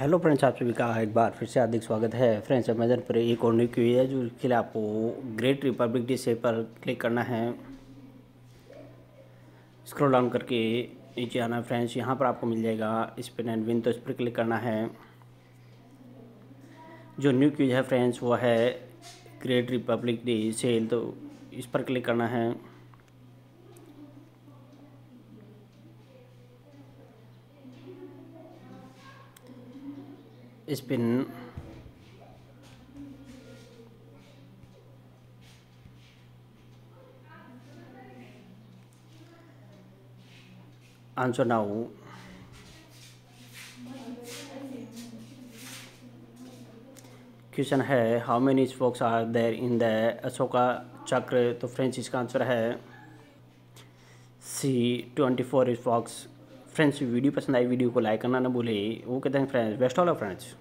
Hello friends आप सभी का एक बार फिर से हार्दिक स्वागत है। फ्रेंड्स अमेजन पर एक और न्यू क्यू है, जो इसके लिए आपको ग्रेट रिपब्लिक डे से पर क्लिक करना है। स्क्रॉल डाउन करके नीचे आना है फ्रेंड्स यहाँ पर आपको मिल जाएगा स्पिन एंड विन तो इस पर क्लिक करना है। जो न्यू क्यूज है फ्रेंड्स वो है ग्रेट रिपब्लिक डे सेल तो इस पर क्लिक करना है। स्पिन आंसर नाउ क्वेश्चन है how many spokes are there in the Ashoka Chakra तो फ्रेंड्स इसका आंसर है C twenty four स्पॉक्स friends video पसंद आई वीडियो को लाइक करना ना भूले। वो कहते हैं friends best all of friends